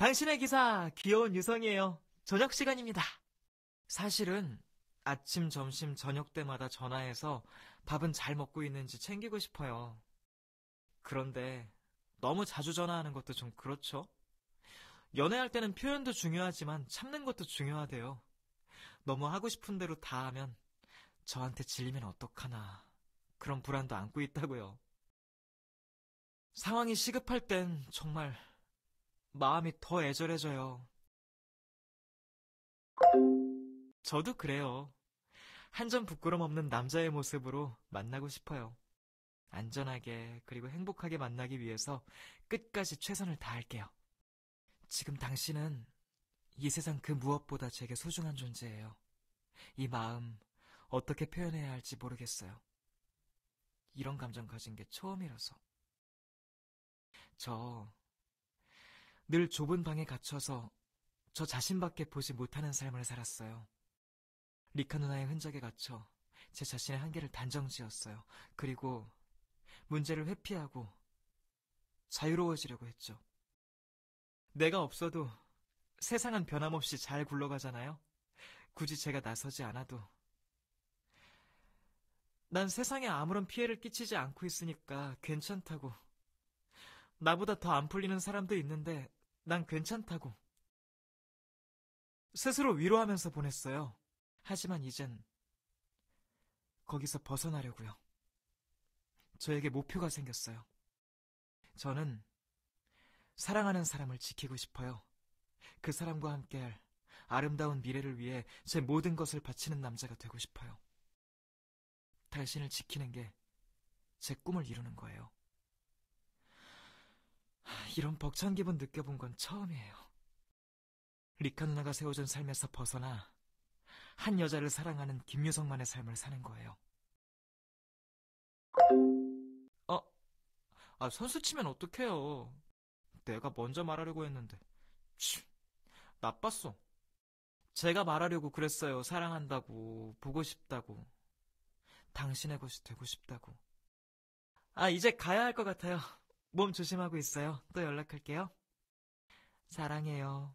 당신의 기사 귀여운 유성이에요. 저녁 시간입니다. 사실은 아침, 점심, 저녁 때마다 전화해서 밥은 잘 먹고 있는지 챙기고 싶어요. 그런데 너무 자주 전화하는 것도 좀 그렇죠? 연애할 때는 표현도 중요하지만 참는 것도 중요하대요. 너무 하고 싶은 대로 다 하면 저한테 질리면 어떡하나. 그런 불안도 안고 있다고요. 상황이 시급할 땐 정말 마음이 더 애절해져요. 저도 그래요. 한 점 부끄럼 없는 남자의 모습으로 만나고 싶어요. 안전하게 그리고 행복하게 만나기 위해서 끝까지 최선을 다할게요. 지금 당신은 이 세상 그 무엇보다 제게 소중한 존재예요. 이 마음 어떻게 표현해야 할지 모르겠어요. 이런 감정 가진 게 처음이라서. 저, 늘 좁은 방에 갇혀서 저 자신밖에 보지 못하는 삶을 살았어요. 리카 누나의 흔적에 갇혀 제 자신의 한계를 단정 지었어요. 그리고 문제를 회피하고 자유로워지려고 했죠. 내가 없어도 세상은 변함없이 잘 굴러가잖아요. 굳이 제가 나서지 않아도. 난 세상에 아무런 피해를 끼치지 않고 있으니까 괜찮다고. 나보다 더 안 풀리는 사람도 있는데 난 괜찮다고. 스스로 위로하면서 보냈어요. 하지만 이젠 거기서 벗어나려고요. 저에게 목표가 생겼어요. 저는 사랑하는 사람을 지키고 싶어요. 그 사람과 함께할 아름다운 미래를 위해 제 모든 것을 바치는 남자가 되고 싶어요. 당신을 지키는 게 제 꿈을 이루는 거예요. 이런 벅찬 기분 느껴본 건 처음이에요. 리카 누나가 세워준 삶에서 벗어나 한 여자를 사랑하는 김유성만의 삶을 사는 거예요. 어? 아, 선수 치면 어떡해요. 내가 먼저 말하려고 했는데. 치, 나빴어. 제가 말하려고 그랬어요. 사랑한다고, 보고 싶다고. 당신의 것이 되고 싶다고. 아, 이제 가야 할 것 같아요. 몸 조심하고 있어요. 또 연락할게요. 사랑해요.